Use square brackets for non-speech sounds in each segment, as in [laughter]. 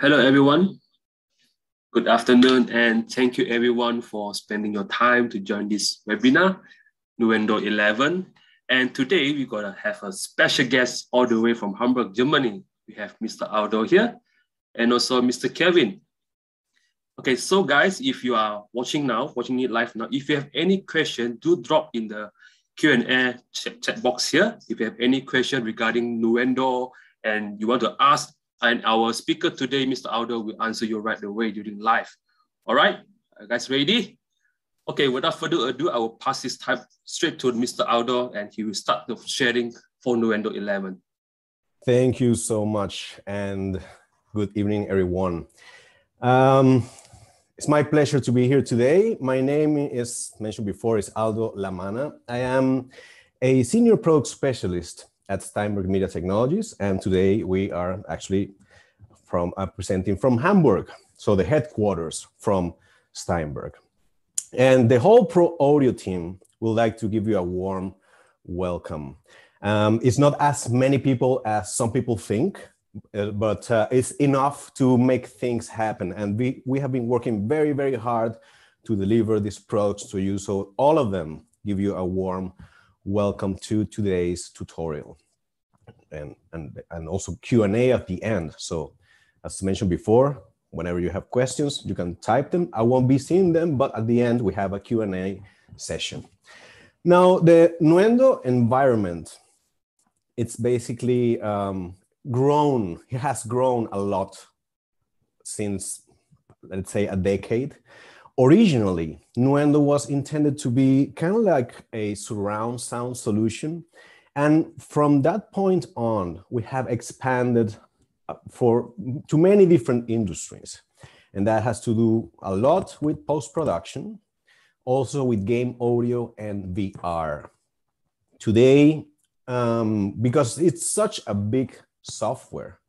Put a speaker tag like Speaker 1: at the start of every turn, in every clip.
Speaker 1: Hello, everyone. Good afternoon, and thank you, everyone, for spending your time to join this webinar, Nuendo 11. And today, we're going to have a special guest all the way from Hamburg, Germany. We have Mr. Aldo here and also Mr. Kevin. Okay, so guys, if you are watching now, watching it live now, if you have any question, do drop in the Q&A chat, chat box here. If you have any question regarding Nuendo and you want to ask and our speaker today, Mr. Aldo, will answer you right away during live. All right, Are guys ready? Okay, without further ado, I will pass this time straight to Mr. Aldo and he will start the sharing for Nuendo 11.
Speaker 2: Thank you so much and good evening, everyone. Um, it's my pleasure to be here today. My name is mentioned before is Aldo Lamana. I am a senior product specialist at Steinberg Media Technologies. And today we are actually from uh, presenting from Hamburg, so the headquarters from Steinberg. And the whole Pro Audio team would like to give you a warm welcome. Um, it's not as many people as some people think, uh, but uh, it's enough to make things happen. And we, we have been working very, very hard to deliver these products to you. So all of them give you a warm welcome to today's tutorial and, and, and also Q&A at the end. So as mentioned before, whenever you have questions, you can type them. I won't be seeing them, but at the end we have a Q&A session. Now the Nuendo environment, it's basically um, grown, it has grown a lot since, let's say a decade. Originally, Nuendo was intended to be kind of like a surround sound solution. And from that point on, we have expanded uh, for to many different industries. And that has to do a lot with post-production, also with game audio and VR. Today, um, because it's such a big software,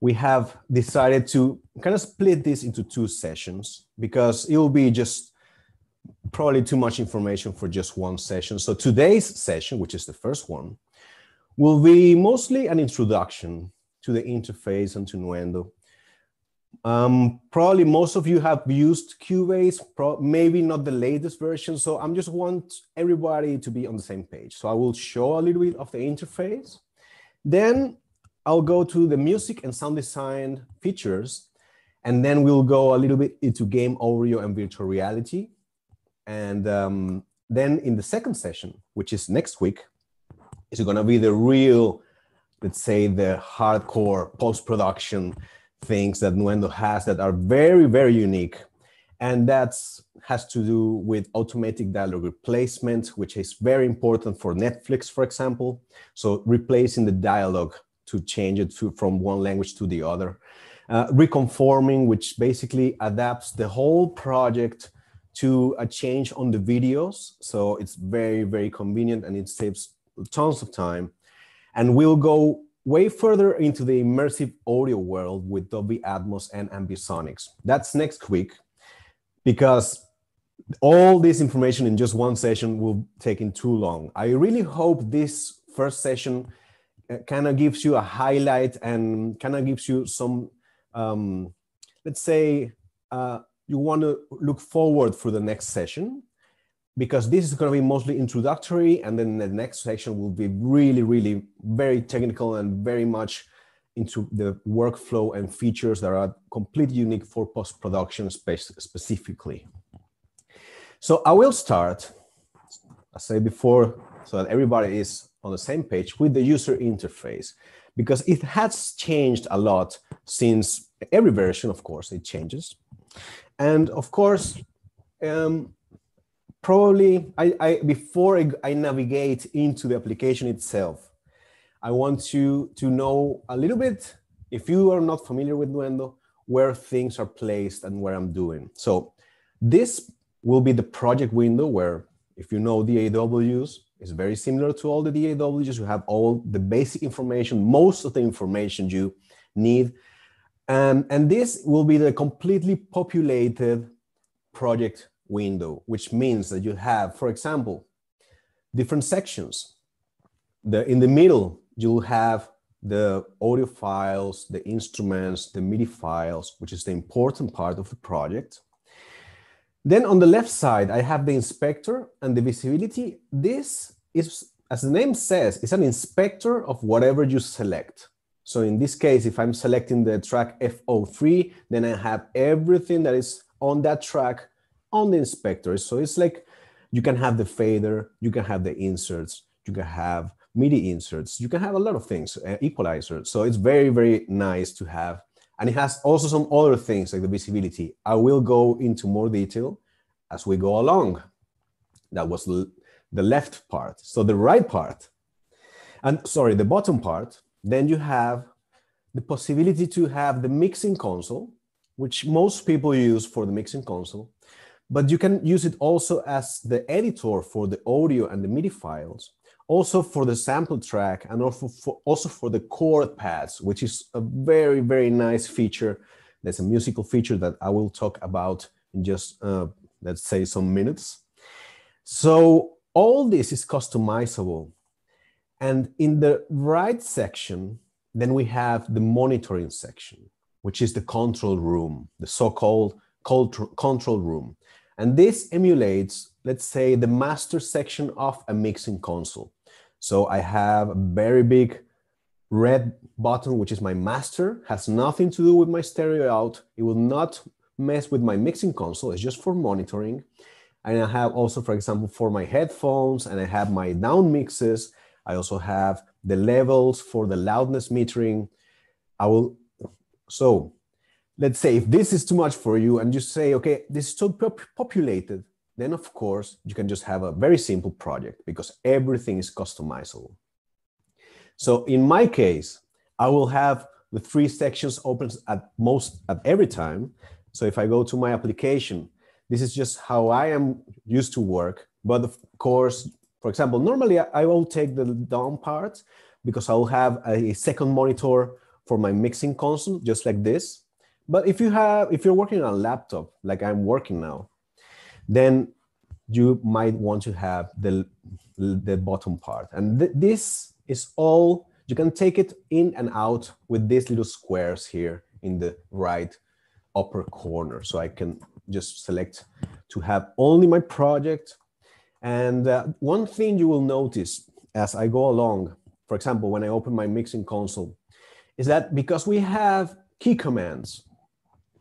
Speaker 2: we have decided to kind of split this into two sessions because it will be just probably too much information for just one session. So today's session, which is the first one, will be mostly an introduction to the interface and to Nuendo. Um, probably most of you have used Cubase, maybe not the latest version. So I'm just want everybody to be on the same page. So I will show a little bit of the interface. Then I'll go to the music and sound design features, and then we'll go a little bit into game audio and virtual reality. And um, then in the second session, which is next week, is going to be the real, let's say, the hardcore post-production things that Nuendo has that are very, very unique. And that has to do with automatic dialogue replacement, which is very important for Netflix, for example. So replacing the dialogue to change it to, from one language to the other. Uh, reconforming, which basically adapts the whole project to a change on the videos. So it's very, very convenient and it saves tons of time. And we'll go way further into the immersive audio world with Dolby Atmos and Ambisonics. That's next week because all this information in just one session will take in too long. I really hope this first session kind of gives you a highlight and kind of gives you some, um, let's say, uh, you want to look forward for the next session because this is going to be mostly introductory and then the next section will be really, really very technical and very much into the workflow and features that are completely unique for post-production space specifically. So I will start, I said before, so that everybody is on the same page with the user interface because it has changed a lot since every version, of course, it changes. And of course, um, probably I, I before I, navigate into the application itself, I want you to know a little bit, if you are not familiar with Nuendo, where things are placed and where I'm doing. So this will be the project window where if you know DAWs, it's very similar to all the DAWs. You have all the basic information, most of the information you need. Um, and this will be the completely populated project window, which means that you have, for example, different sections. The, in the middle, you'll have the audio files, the instruments, the MIDI files, which is the important part of the project. Then on the left side, I have the inspector and the visibility. This is, as the name says, it's an inspector of whatever you select. So in this case, if I'm selecting the track FO3, then I have everything that is on that track on the inspector. So it's like you can have the fader, you can have the inserts, you can have MIDI inserts. You can have a lot of things, uh, equalizer. So it's very, very nice to have. And it has also some other things like the visibility. I will go into more detail as we go along. That was the left part. So the right part, and sorry, the bottom part, then you have the possibility to have the mixing console, which most people use for the mixing console, but you can use it also as the editor for the audio and the MIDI files also for the sample track and also for, also for the chord pads, which is a very, very nice feature. There's a musical feature that I will talk about in just, uh, let's say, some minutes. So all this is customizable. And in the right section, then we have the monitoring section, which is the control room, the so-called control room. And this emulates, let's say, the master section of a mixing console. So I have a very big red button, which is my master, has nothing to do with my stereo out. It will not mess with my mixing console. It's just for monitoring. And I have also, for example, for my headphones and I have my down mixes. I also have the levels for the loudness metering. I will, so let's say if this is too much for you and you say, okay, this is too pop populated, then of course you can just have a very simple project because everything is customizable. So in my case, I will have the three sections open at most at every time. So if I go to my application, this is just how I am used to work. But of course, for example, normally I will take the down part because I will have a second monitor for my mixing console, just like this. But if you have, if you're working on a laptop, like I'm working now, then you might want to have the, the bottom part. And th this is all, you can take it in and out with these little squares here in the right upper corner. So I can just select to have only my project. And uh, one thing you will notice as I go along, for example, when I open my mixing console, is that because we have key commands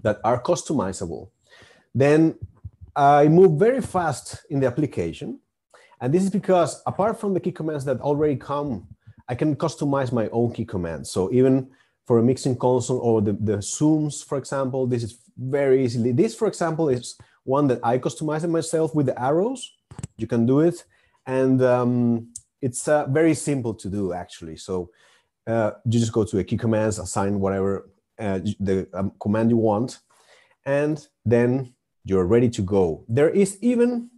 Speaker 2: that are customizable, then I move very fast in the application. And this is because apart from the key commands that already come, I can customize my own key commands. So even for a mixing console or the, the zooms, for example, this is very easily. This, for example, is one that I customized myself with the arrows. You can do it. And um, it's uh, very simple to do actually. So uh, you just go to a key commands, assign whatever uh, the um, command you want, and then you're ready to go. There is even,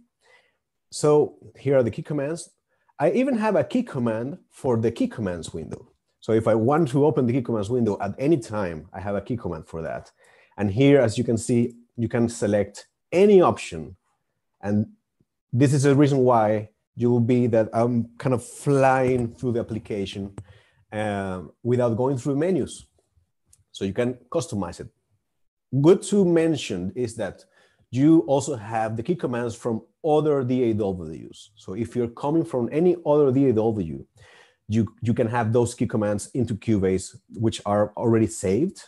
Speaker 2: so here are the key commands. I even have a key command for the key commands window. So if I want to open the key commands window at any time, I have a key command for that. And here, as you can see, you can select any option. And this is the reason why you will be that I'm kind of flying through the application uh, without going through menus. So you can customize it. Good to mention is that you also have the key commands from other DAWs. So if you're coming from any other DAW, you, you can have those key commands into Cubase, which are already saved.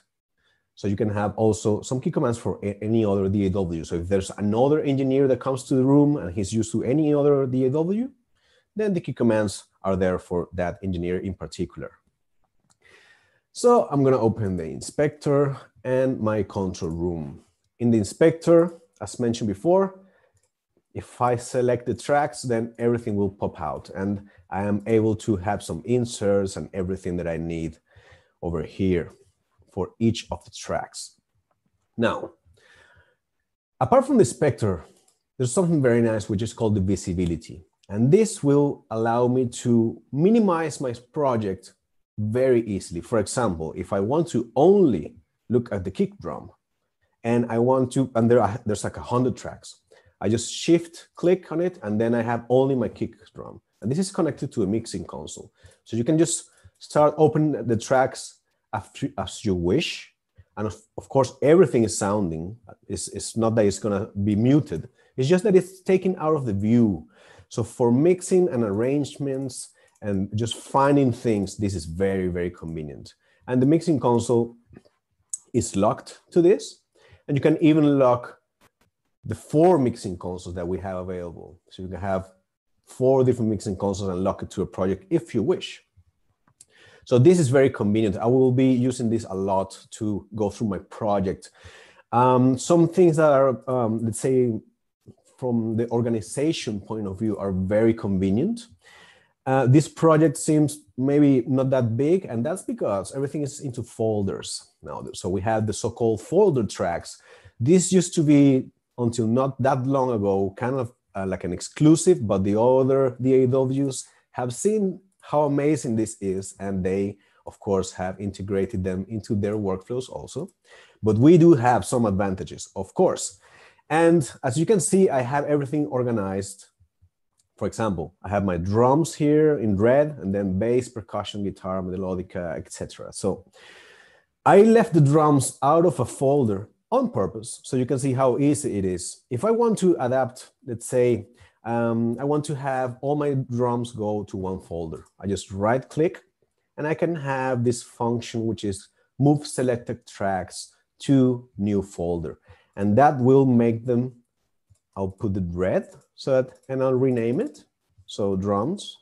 Speaker 2: So you can have also some key commands for any other DAW. So if there's another engineer that comes to the room and he's used to any other DAW, then the key commands are there for that engineer in particular. So I'm gonna open the inspector and my control room. In the inspector, as mentioned before, if I select the tracks, then everything will pop out and I am able to have some inserts and everything that I need over here for each of the tracks. Now, apart from the specter, there's something very nice which is called the visibility. And this will allow me to minimize my project very easily. For example, if I want to only look at the kick drum, and I want to, and there are, there's like a hundred tracks. I just shift click on it and then I have only my kick drum. And this is connected to a mixing console. So you can just start opening the tracks as you wish. And of, of course, everything is sounding. It's, it's not that it's gonna be muted. It's just that it's taken out of the view. So for mixing and arrangements and just finding things, this is very, very convenient. And the mixing console is locked to this. And you can even lock the four mixing consoles that we have available. So you can have four different mixing consoles and lock it to a project if you wish. So this is very convenient. I will be using this a lot to go through my project. Um, some things that are, um, let's say, from the organization point of view are very convenient. Uh, this project seems maybe not that big, and that's because everything is into folders now. So we have the so-called folder tracks. This used to be, until not that long ago, kind of uh, like an exclusive, but the other DAWs have seen how amazing this is, and they, of course, have integrated them into their workflows also. But we do have some advantages, of course. And as you can see, I have everything organized for example, I have my drums here in red and then bass, percussion, guitar, melodica, etc. So I left the drums out of a folder on purpose so you can see how easy it is. If I want to adapt, let's say, um, I want to have all my drums go to one folder. I just right click and I can have this function which is move selected tracks to new folder. And that will make them, I'll put it red so that, and I'll rename it. So drums.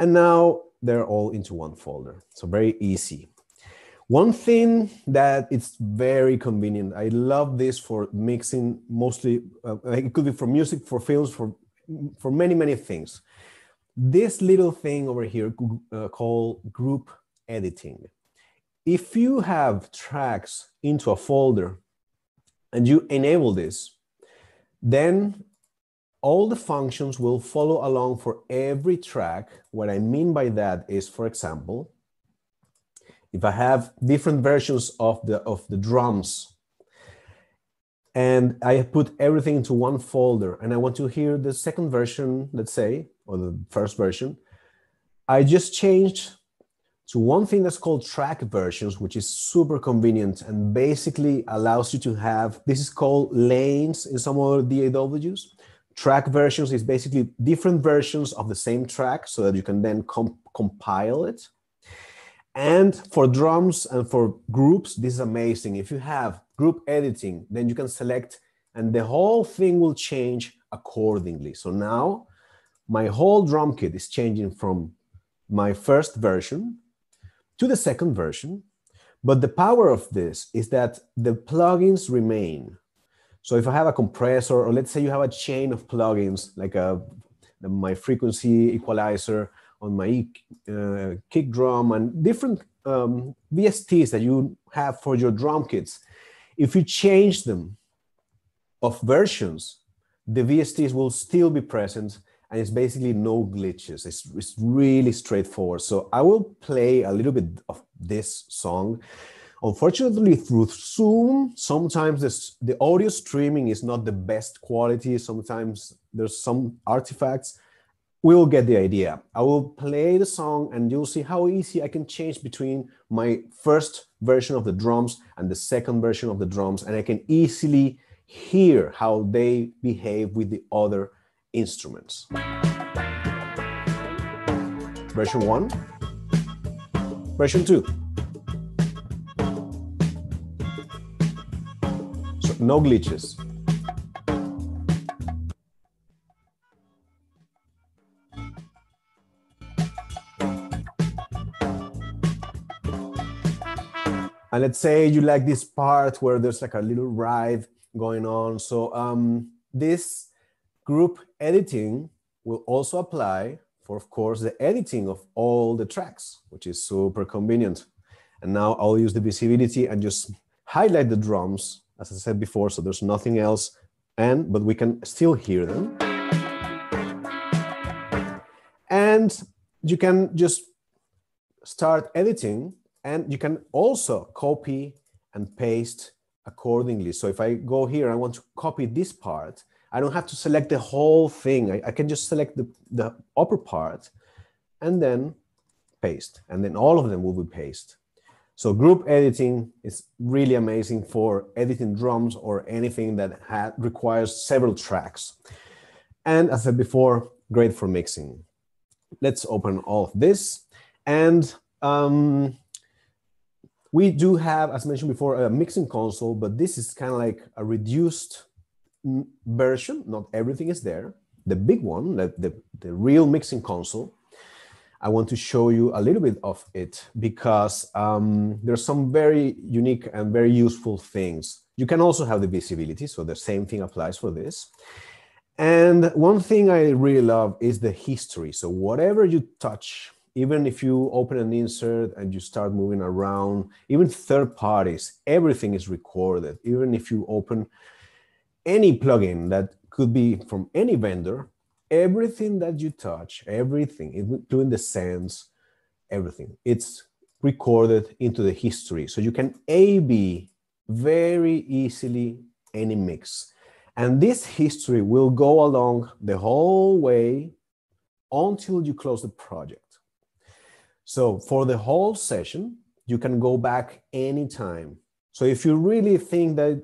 Speaker 2: And now they're all into one folder. So very easy. One thing that it's very convenient. I love this for mixing mostly, uh, it could be for music, for films, for, for many, many things. This little thing over here uh, called group editing. If you have tracks into a folder and you enable this, then all the functions will follow along for every track. What I mean by that is, for example, if I have different versions of the, of the drums and I put everything into one folder and I want to hear the second version, let's say, or the first version, I just changed to one thing that's called track versions, which is super convenient and basically allows you to have, this is called lanes in some other DAWs track versions is basically different versions of the same track so that you can then comp compile it. And for drums and for groups, this is amazing. If you have group editing, then you can select and the whole thing will change accordingly. So now my whole drum kit is changing from my first version to the second version. But the power of this is that the plugins remain. So if I have a compressor, or let's say you have a chain of plugins, like a, my frequency equalizer on my uh, kick drum and different um, VSTs that you have for your drum kits, if you change them of versions, the VSTs will still be present and it's basically no glitches. It's, it's really straightforward. So I will play a little bit of this song Unfortunately, through Zoom, sometimes this, the audio streaming is not the best quality. Sometimes there's some artifacts. We will get the idea. I will play the song and you'll see how easy I can change between my first version of the drums and the second version of the drums. And I can easily hear how they behave with the other instruments. Version one, version two. no glitches. And let's say you like this part where there's like a little ride going on. So um, this group editing will also apply for, of course, the editing of all the tracks, which is super convenient. And now I'll use the visibility and just highlight the drums as I said before, so there's nothing else, and but we can still hear them. And you can just start editing, and you can also copy and paste accordingly. So if I go here, I want to copy this part, I don't have to select the whole thing. I, I can just select the, the upper part and then paste, and then all of them will be paste. So group editing is really amazing for editing drums or anything that requires several tracks. And as I said before, great for mixing. Let's open all of this. And um, we do have, as mentioned before, a mixing console, but this is kind of like a reduced version. Not everything is there. The big one, the, the, the real mixing console, I want to show you a little bit of it because um, there's some very unique and very useful things. You can also have the visibility, so the same thing applies for this. And one thing I really love is the history. So whatever you touch, even if you open an insert and you start moving around, even third parties, everything is recorded. Even if you open any plugin that could be from any vendor, everything that you touch, everything, including the sends, everything, it's recorded into the history. So you can A-B very easily any mix. And this history will go along the whole way until you close the project. So for the whole session, you can go back anytime. So if you really think that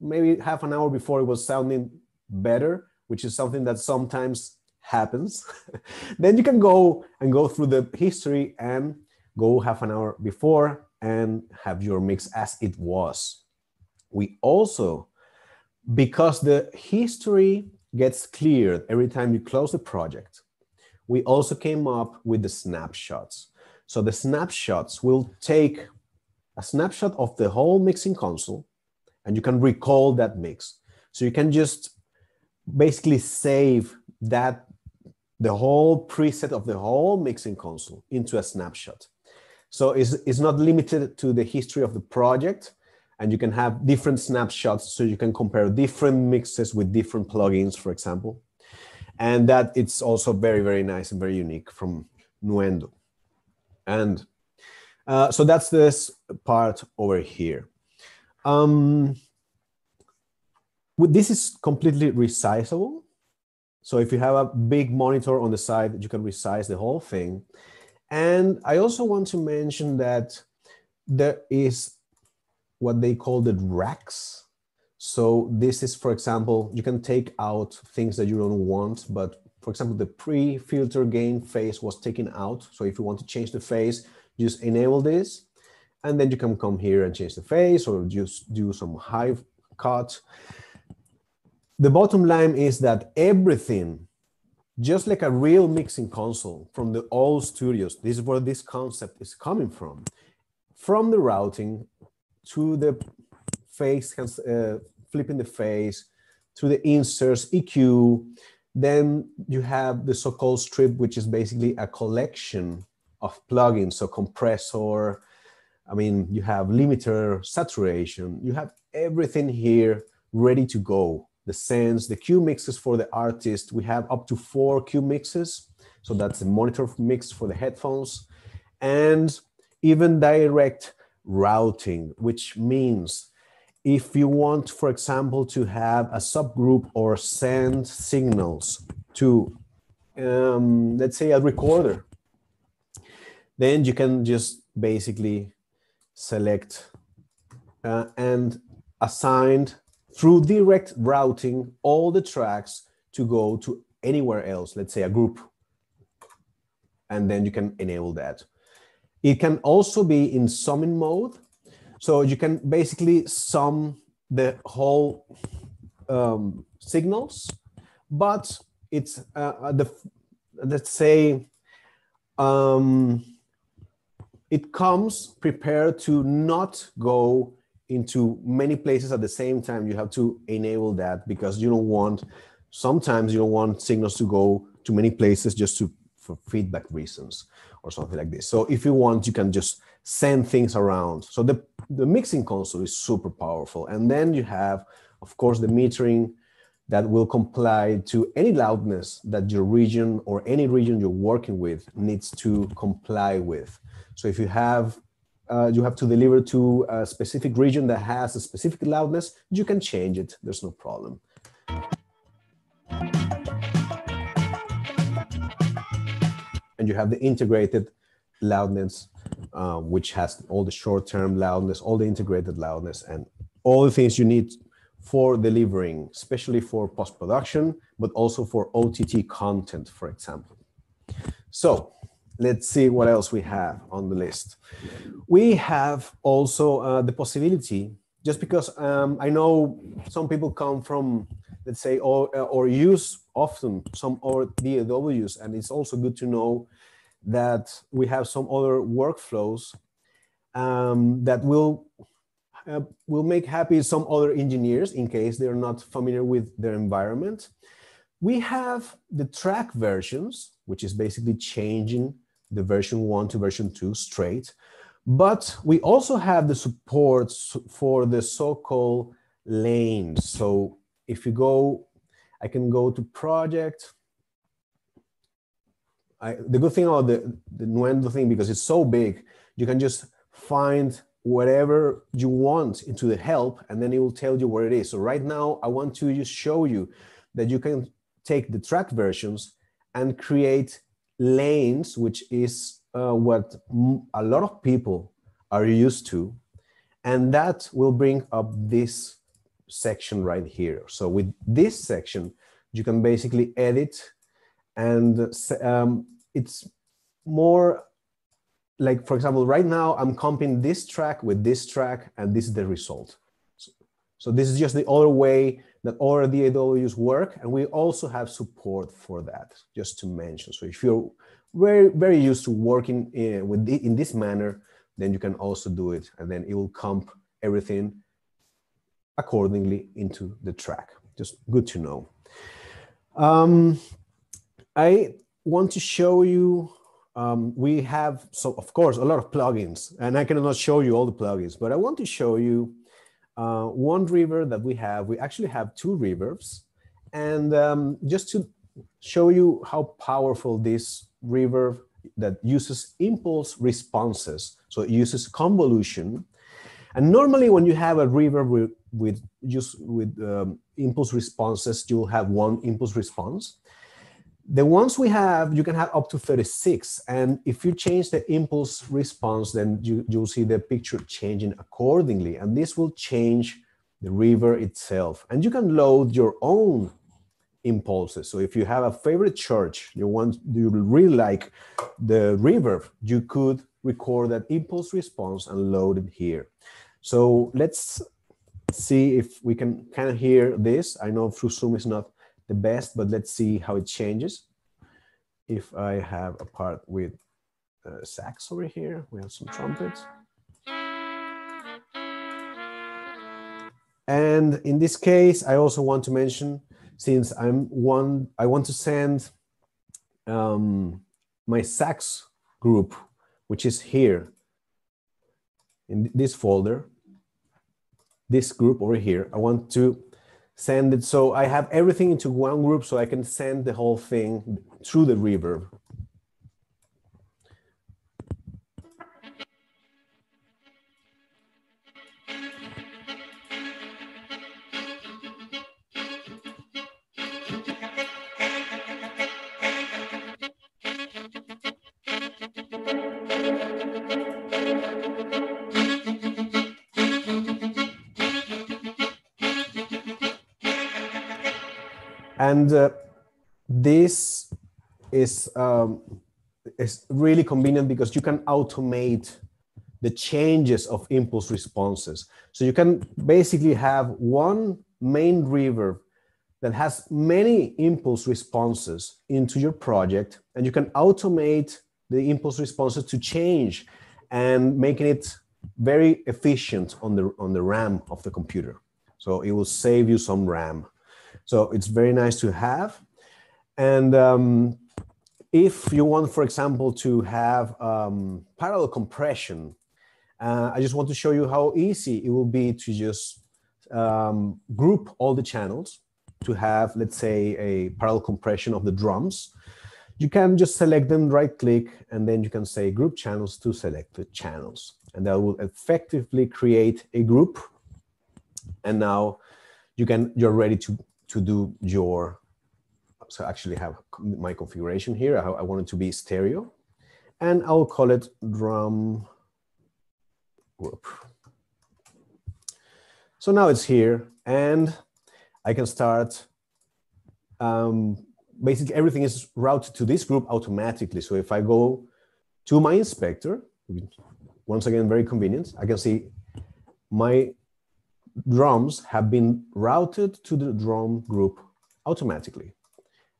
Speaker 2: maybe half an hour before it was sounding better, which is something that sometimes happens, [laughs] then you can go and go through the history and go half an hour before and have your mix as it was. We also, because the history gets cleared every time you close the project, we also came up with the snapshots. So the snapshots will take a snapshot of the whole mixing console and you can recall that mix. So you can just basically save that the whole preset of the whole mixing console into a snapshot. So it's, it's not limited to the history of the project and you can have different snapshots so you can compare different mixes with different plugins, for example. And that it's also very, very nice and very unique from Nuendo. And uh, so that's this part over here. Um, this is completely resizable. So if you have a big monitor on the side, you can resize the whole thing. And I also want to mention that there is what they call the racks. So this is, for example, you can take out things that you don't want, but for example, the pre-filter gain phase was taken out. So if you want to change the phase, just enable this, and then you can come here and change the phase or just do some high cut the bottom line is that everything, just like a real mixing console from the old studios, this is where this concept is coming from. From the routing to the phase, uh, flipping the phase, to the inserts, EQ, then you have the so-called strip, which is basically a collection of plugins, so compressor, I mean, you have limiter, saturation, you have everything here ready to go the sends, the cue mixes for the artist. We have up to four cue mixes. So that's the monitor mix for the headphones and even direct routing, which means if you want, for example, to have a subgroup or send signals to, um, let's say, a recorder, then you can just basically select uh, and assign through direct routing all the tracks to go to anywhere else, let's say a group. And then you can enable that. It can also be in summing mode. So you can basically sum the whole um, signals, but it's uh, the, let's say, um, it comes prepared to not go into many places at the same time, you have to enable that because you don't want, sometimes you don't want signals to go to many places just to for feedback reasons or something like this. So if you want, you can just send things around. So the, the mixing console is super powerful. And then you have, of course, the metering that will comply to any loudness that your region or any region you're working with needs to comply with. So if you have uh, you have to deliver to a specific region that has a specific loudness, you can change it. There's no problem. And you have the integrated loudness, uh, which has all the short-term loudness, all the integrated loudness, and all the things you need for delivering, especially for post-production, but also for OTT content, for example. So let's see what else we have on the list. We have also uh, the possibility, just because um, I know some people come from, let's say, or, or use often some other DAWs, and it's also good to know that we have some other workflows um, that will uh, will make happy some other engineers in case they're not familiar with their environment. We have the track versions, which is basically changing the version one to version two straight. But we also have the support for the so-called lanes. So if you go, I can go to project. I, the good thing about the, the Nuendo thing, because it's so big, you can just find whatever you want into the help, and then it will tell you where it is. So right now, I want to just show you that you can take the track versions and create lanes, which is uh, what a lot of people are used to. And that will bring up this section right here. So with this section, you can basically edit and um, it's more like, for example, right now I'm comping this track with this track and this is the result. So, so this is just the other way that other DAWs work. And we also have support for that, just to mention. So if you're very, very used to working in, with the, in this manner, then you can also do it. And then it will comp everything accordingly into the track. Just good to know. Um, I want to show you, um, we have, so of course, a lot of plugins, and I cannot show you all the plugins, but I want to show you uh, one reverb that we have. We actually have two reverbs. And um, just to show you how powerful this reverb that uses impulse responses, so it uses convolution. And normally when you have a reverb with, with just with um, impulse responses, you'll have one impulse response. The ones we have, you can have up to 36. And if you change the impulse response, then you, you'll see the picture changing accordingly. And this will change the reverb itself. And you can load your own impulses. So if you have a favorite church, you want, you really like the reverb, you could record that impulse response and load it here. So let's see if we can kind of hear this. I know through Zoom is not the best, but let's see how it changes. If I have a part with uh, sax over here, we have some trumpets. And in this case, I also want to mention, since I'm one, I want to send um, my sax group, which is here in this folder, this group over here. I want to send it. So I have everything into one group so I can send the whole thing through the reverb. And uh, this is, um, is really convenient because you can automate the changes of impulse responses. So you can basically have one main reverb that has many impulse responses into your project, and you can automate the impulse responses to change and making it very efficient on the, on the RAM of the computer. So it will save you some RAM. So it's very nice to have. And um, if you want, for example, to have um, parallel compression, uh, I just want to show you how easy it will be to just um, group all the channels to have, let's say, a parallel compression of the drums. You can just select them, right click, and then you can say group channels to selected channels. And that will effectively create a group. And now you can, you're ready to to do your, so I actually have my configuration here. I, I want it to be stereo. and I'll call it drum group. So now it's here and I can start, um, basically everything is routed to this group automatically. So if I go to my inspector, once again, very convenient, I can see my drums have been routed to the drum group automatically.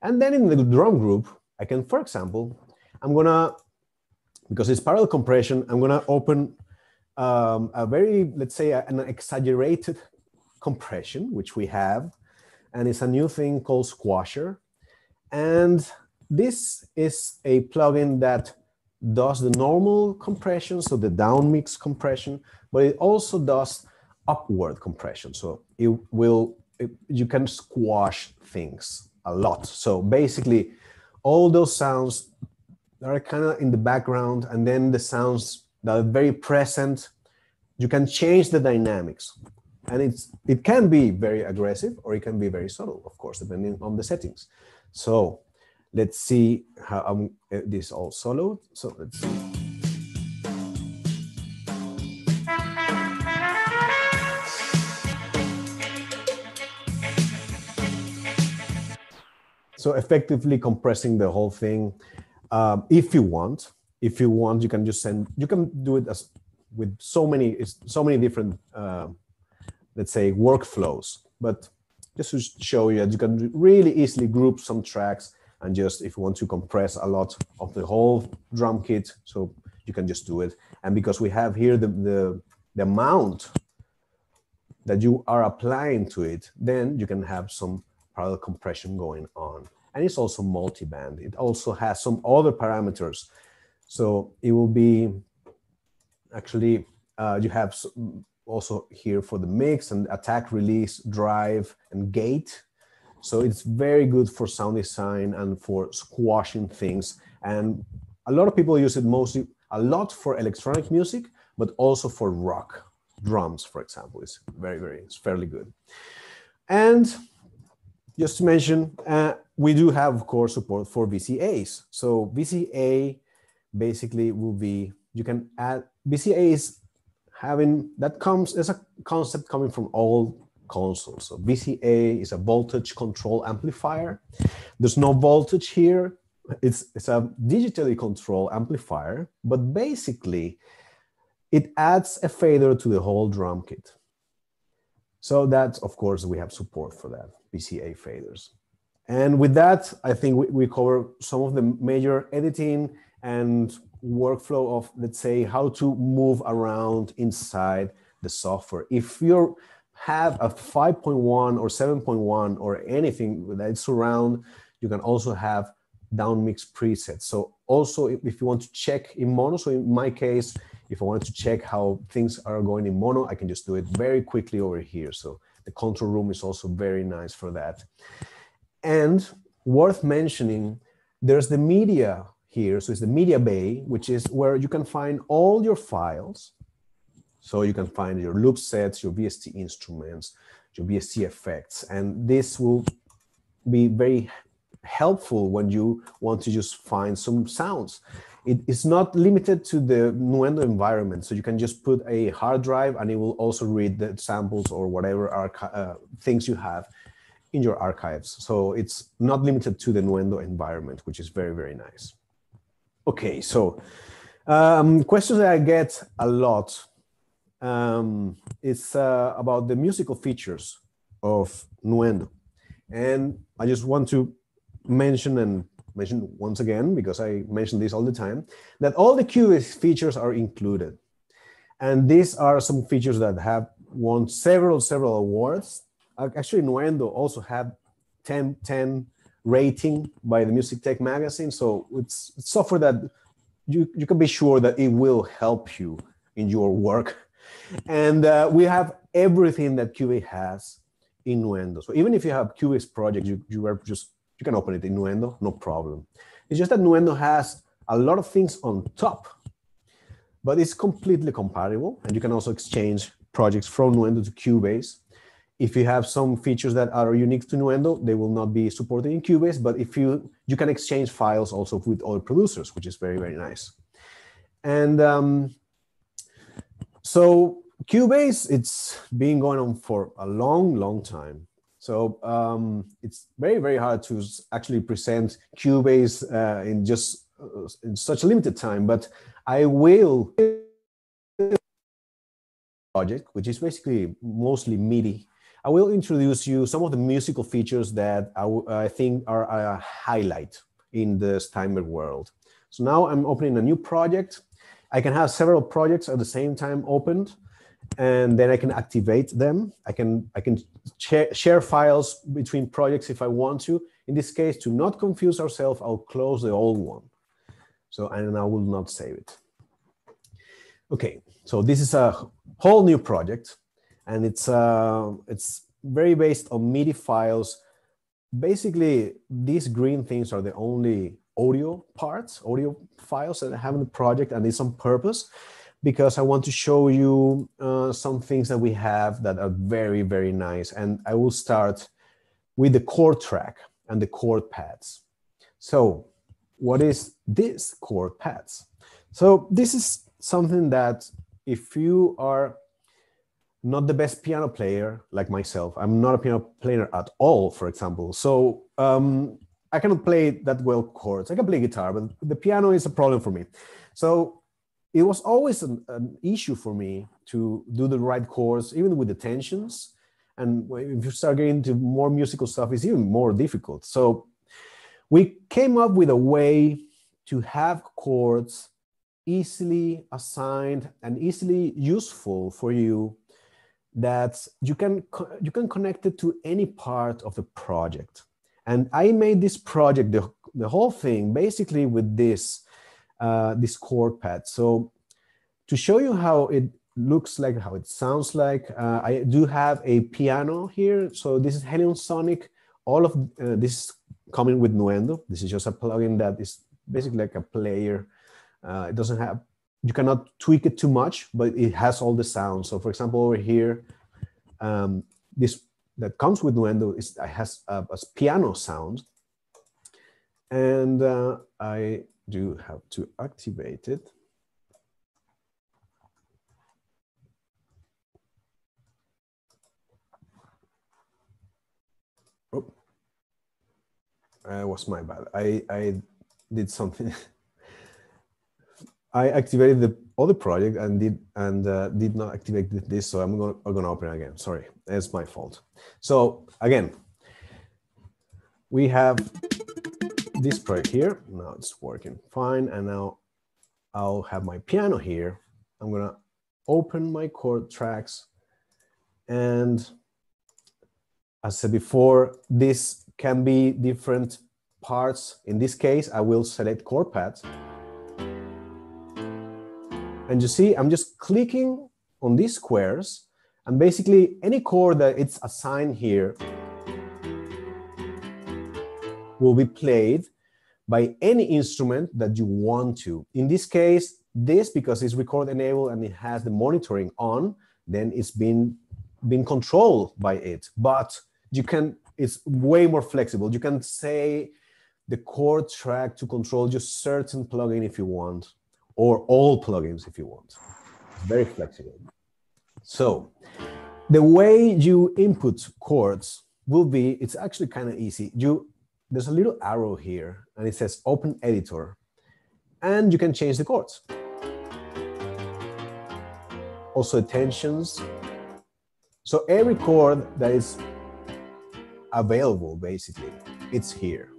Speaker 2: And then in the drum group, I can, for example, I'm gonna, because it's parallel compression, I'm gonna open um, a very, let's say, an exaggerated [laughs] compression, which we have, and it's a new thing called Squasher. And this is a plugin that does the normal compression, so the down mix compression, but it also does upward compression. So it will, it, you can squash things a lot. So basically, all those sounds that are kind of in the background, and then the sounds that are very present, you can change the dynamics. And it's it can be very aggressive or it can be very subtle, of course, depending on the settings. So let's see how um, this all soloed. So let's see. So effectively compressing the whole thing. Um, if you want, if you want, you can just send. You can do it as with so many, so many different, uh, let's say, workflows. But just to show you that you can really easily group some tracks and just if you want to compress a lot of the whole drum kit, so you can just do it. And because we have here the the, the amount that you are applying to it, then you can have some parallel compression going on. And it's also multi-band. It also has some other parameters. So it will be actually, uh, you have also here for the mix and attack, release, drive, and gate. So it's very good for sound design and for squashing things. And a lot of people use it mostly a lot for electronic music, but also for rock drums, for example. It's very, very, it's fairly good. And just to mention, uh, we do have, of course, support for VCAs. So VCA basically will be, you can add, VCA is having, that comes, there's a concept coming from all consoles. So VCA is a voltage control amplifier. There's no voltage here. It's, it's a digitally controlled amplifier, but basically it adds a fader to the whole drum kit. So that, of course, we have support for that. VCA faders. And with that, I think we, we cover some of the major editing and workflow of, let's say, how to move around inside the software. If you have a 5.1 or 7.1 or anything that's around, you can also have down mix presets. So also if you want to check in mono, so in my case, if I wanted to check how things are going in mono, I can just do it very quickly over here. So the control room is also very nice for that. And worth mentioning, there's the media here. So it's the media bay, which is where you can find all your files. So you can find your loop sets, your VST instruments, your VST effects. And this will be very helpful when you want to just find some sounds it is not limited to the Nuendo environment. So you can just put a hard drive and it will also read the samples or whatever uh, things you have in your archives. So it's not limited to the Nuendo environment, which is very, very nice. Okay, so um, questions that I get a lot um, is uh, about the musical features of Nuendo. And I just want to mention and mention once again, because I mention this all the time, that all the Cubase features are included. And these are some features that have won several, several awards. Actually, Nuendo also had 10, 10 rating by the Music Tech magazine. So it's, it's software that you, you can be sure that it will help you in your work. And uh, we have everything that Cubase has in Nuendo. So even if you have Cubase projects, you, you are just you can open it in Nuendo, no problem. It's just that Nuendo has a lot of things on top, but it's completely compatible. And you can also exchange projects from Nuendo to Cubase. If you have some features that are unique to Nuendo, they will not be supported in Cubase, but if you, you can exchange files also with other producers, which is very, very nice. And um, so Cubase, it's been going on for a long, long time. So um, it's very, very hard to actually present Cubase uh, in just uh, in such a limited time, but I will project, which is basically mostly MIDI. I will introduce you some of the musical features that I, I think are a highlight in the Steinberg world. So now I'm opening a new project. I can have several projects at the same time opened and then I can activate them. I can I can share, share files between projects if I want to. In this case, to not confuse ourselves, I'll close the old one. So and I will not save it. Okay, so this is a whole new project, and it's uh, it's very based on MIDI files. Basically, these green things are the only audio parts, audio files that I have in the project, and it's on purpose because I want to show you uh, some things that we have that are very, very nice. And I will start with the chord track and the chord pads. So what is this chord pads? So this is something that if you are not the best piano player like myself, I'm not a piano player at all, for example. So um, I cannot play that well chords. I can play guitar, but the piano is a problem for me. So it was always an, an, issue for me to do the right chords, even with the tensions. And if you start getting into more musical stuff, it's even more difficult. So we came up with a way to have chords easily assigned and easily useful for you that you can you can connect it to any part of the project. And I made this project, the, the whole thing, basically with this uh, this chord pad. So to show you how it looks like, how it sounds like, uh, I do have a piano here. So this is HALion Sonic. All of uh, this is coming with Nuendo. This is just a plugin that is basically like a player. Uh, it doesn't have, you cannot tweak it too much, but it has all the sounds. So for example, over here, um, this that comes with Nuendo is has a, a piano sound. And uh, I do have to activate it. Oh, that was my bad. I, I did something. [laughs] I activated the other project and did and uh, did not activate this, so I'm gonna I'm gonna open it again. Sorry, it's my fault. So again, we have this project here. Now it's working fine. And now I'll have my piano here. I'm gonna open my chord tracks. And as I said before, this can be different parts. In this case, I will select chord pads. And you see, I'm just clicking on these squares and basically any chord that it's assigned here will be played by any instrument that you want to. In this case, this, because it's record enabled and it has the monitoring on, then it's been, been controlled by it. But you can, it's way more flexible. You can say the chord track to control just certain plugin if you want, or all plugins if you want. It's very flexible. So the way you input chords will be, it's actually kind of easy. You there's a little arrow here and it says open editor and you can change the chords. Also tensions. So every chord that is available basically, it's here.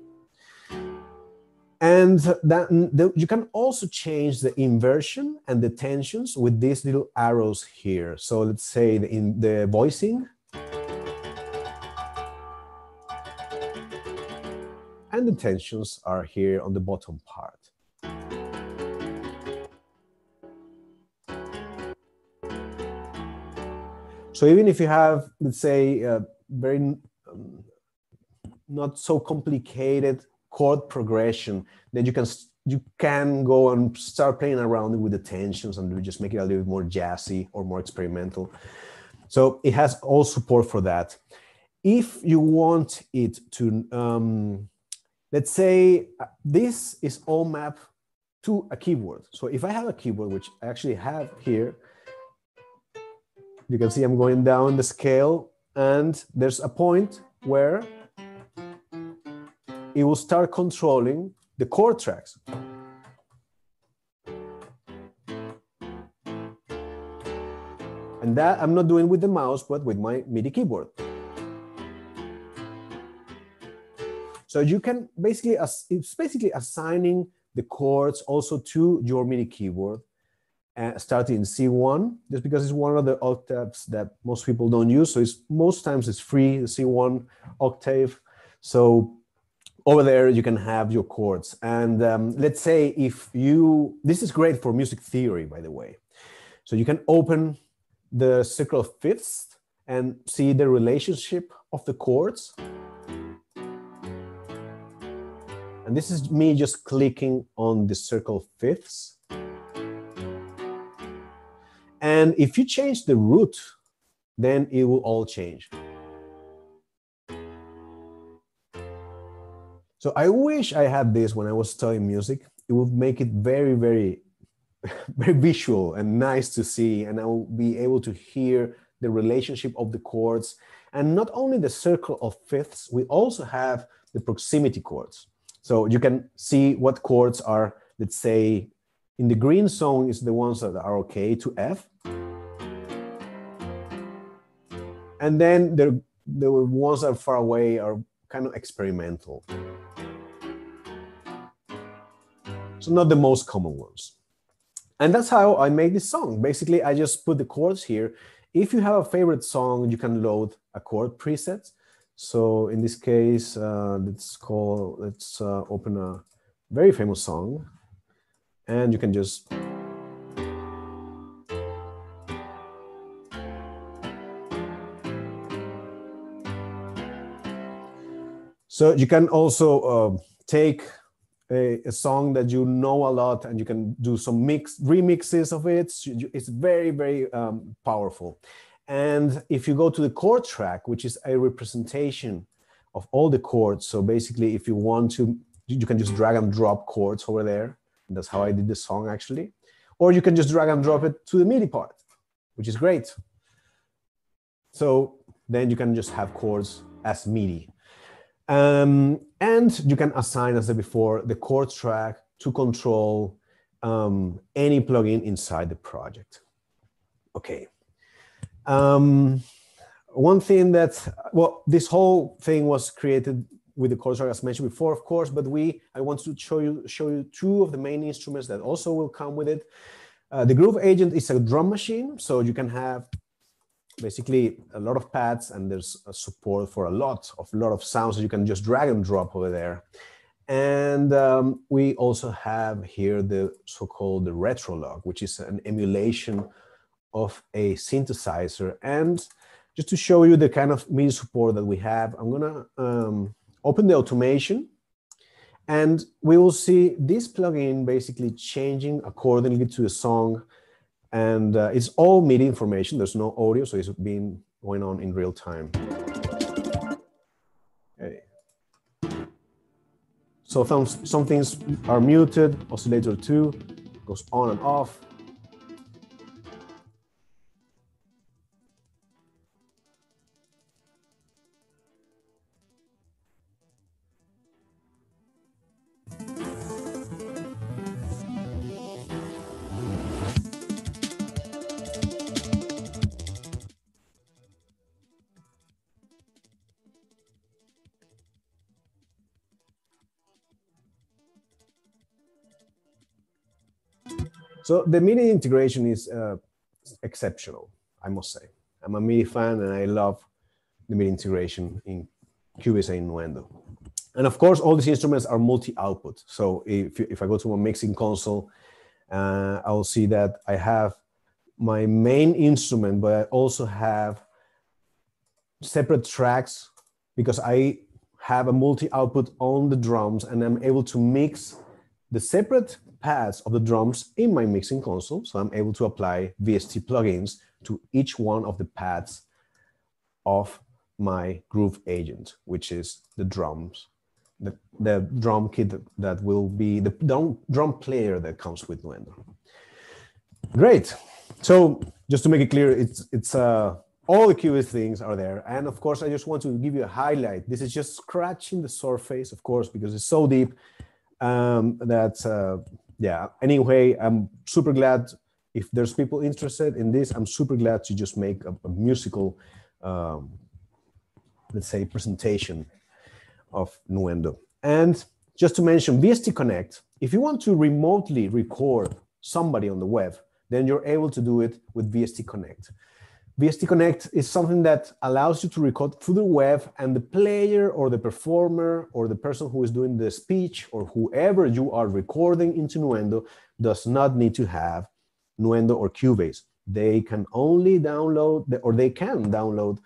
Speaker 2: And that the, you can also change the inversion and the tensions with these little arrows here. So let's say the, in the voicing, and the tensions are here on the bottom part. So even if you have, let's say, a very um, not so complicated chord progression, then you can you can go and start playing around with the tensions and just make it a little bit more jazzy or more experimental. So it has all support for that. If you want it to um, let's say uh, this is all mapped to a keyboard. So if I have a keyboard, which I actually have here, you can see I'm going down the scale and there's a point where it will start controlling the chord tracks. And that I'm not doing with the mouse, but with my MIDI keyboard. So you can basically, it's basically assigning the chords also to your MIDI keyboard, uh, starting in C1, just because it's one of the octaves that most people don't use. So it's most times it's free, the C1 octave. So over there you can have your chords. And um, let's say if you, this is great for music theory, by the way. So you can open the circle of fifths and see the relationship of the chords. And this is me just clicking on the circle fifths. And if you change the root, then it will all change. So I wish I had this when I was studying music. It would make it very, very, [laughs] very visual and nice to see. And I will be able to hear the relationship of the chords. And not only the circle of fifths, we also have the proximity chords. So you can see what chords are, let's say, in the green zone is the ones that are okay to F. And then the, the ones that are far away are kind of experimental. So not the most common ones. And that's how I made this song. Basically, I just put the chords here. If you have a favorite song, you can load a chord preset so in this case, uh, let's call, let's uh, open a very famous song and you can just So you can also uh, take a, a, song that you know a lot and you can do some mix remixes of it. It's very, very um, powerful. And if you go to the chord track, which is a representation of all the chords, so basically if you want to, you can just drag and drop chords over there. That's how I did the song actually. Or you can just drag and drop it to the MIDI part, which is great. So then you can just have chords as MIDI. Um, and you can assign, as I said before, the chord track to control um, any plugin inside the project. Okay, um, one thing that, well, this whole thing was created with the chord as mentioned before, of course, but we, I want to show you, show you two of the main instruments that also will come with it. Uh, the Groove Agent is a drum machine, so you can have basically a lot of pads and there's a support for a lot of lot of sounds that you can just drag and drop over there. And um, we also have here the so-called the Retrologue, which is an emulation of a synthesizer. And just to show you the kind of MIDI support that we have, I'm gonna um, open the automation and we will see this plugin basically changing accordingly to the song. And uh, it's all MIDI information. There's no audio, so it's been going on in real time. Okay. So some, some things are muted, oscillator two goes on and off. So the MIDI integration is uh, exceptional, I must say. I'm a MIDI fan and I love the MIDI integration in Cubase and Nuendo. And of course, all these instruments are multi-output. So if, if I go to my mixing console, uh, I will see that I have my main instrument, but I also have separate tracks because I have a multi-output on the drums and I'm able to mix the separate pads of the drums in my mixing console. So I'm able to apply VST plugins to each one of the pads of my groove agent, which is the drums the, the drum kit that, that will be the drum, drum player that comes with Nuendo. Great. So just to make it clear, it's it's uh, all the Cubase things are there. And of course, I just want to give you a highlight. This is just scratching the surface, of course, because it's so deep um, that, uh, yeah, anyway, I'm super glad if there's people interested in this, I'm super glad to just make a, a musical, um, let's say, presentation of Nuendo. And just to mention VST Connect, if you want to remotely record somebody on the web, then you're able to do it with VST Connect. VST Connect is something that allows you to record through the web and the player or the performer or the person who is doing the speech or whoever you are recording into Nuendo does not need to have Nuendo or Cubase. They can only download the, or they can download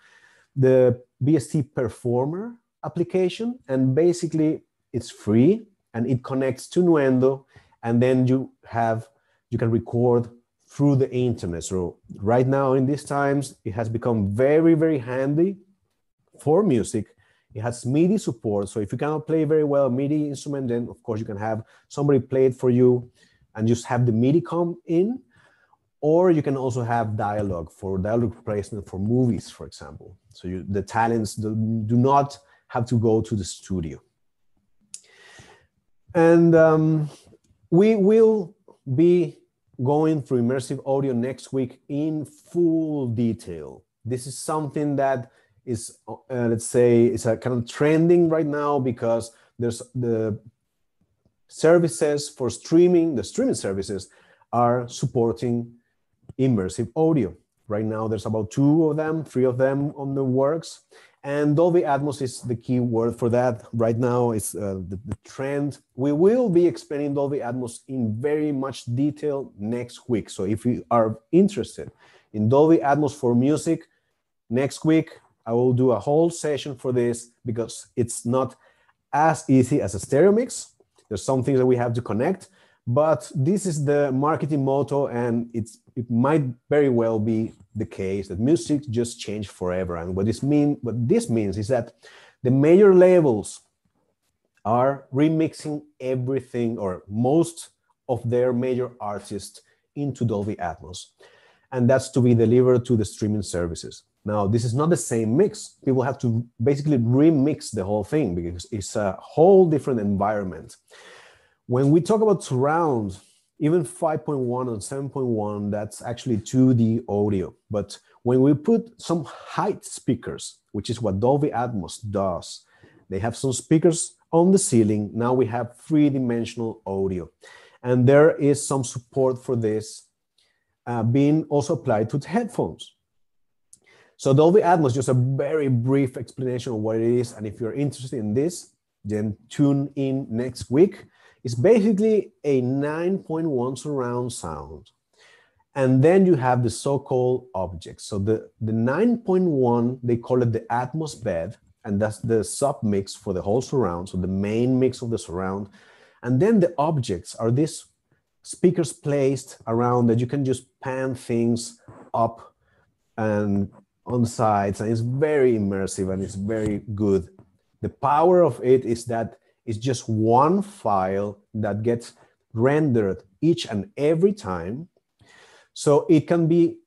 Speaker 2: the VST Performer application and basically it's free and it connects to Nuendo and then you have you can record through the internet. So right now in these times, it has become very, very handy for music. It has MIDI support. So if you cannot play very well MIDI instrument, then of course you can have somebody play it for you and just have the MIDI come in. Or you can also have dialogue for dialogue replacement for movies, for example. So you, the talents do, do not have to go to the studio. And um, we will be going through immersive audio next week in full detail. This is something that is, uh, let's say, it's a kind of trending right now because there's the services for streaming, the streaming services are supporting immersive audio. Right now, there's about two of them, three of them on the works. And Dolby Atmos is the key word for that. Right now, it's uh, the, the, trend. We will be explaining Dolby Atmos in very much detail next week. So if you are interested in Dolby Atmos for music, next week I will do a whole session for this because it's not as easy as a stereo mix. There's some things that we have to connect, but this is the marketing motto, and it's it might very well be the case that music just changed forever. And what this mean what this means is that the major labels are remixing everything or most of their major artists into Dolby Atmos. And that's to be delivered to the streaming services. Now, this is not the same mix. People have to basically remix the whole thing because it's a whole different environment. When we talk about surround, even 5.1 and 7.1, that's actually 2D audio. But when we put some height speakers, which is what Dolby Atmos does, they have some speakers on the ceiling. Now we have three dimensional audio. And there is some support for this uh, being also applied to headphones. So Dolby Atmos, just a very brief explanation of what it is. And if you're interested in this, then tune in next week it's basically a 9.1 surround sound. And then you have the so-called objects. So the, the 9.1, they call it the Atmos bed, and that's the sub-mix for the whole surround, so the main mix of the surround. And then the objects are these speakers placed around that you can just pan things up and on sides, and it's very immersive and it's very good. The power of it is that is just one file that gets rendered each and every time. So it can be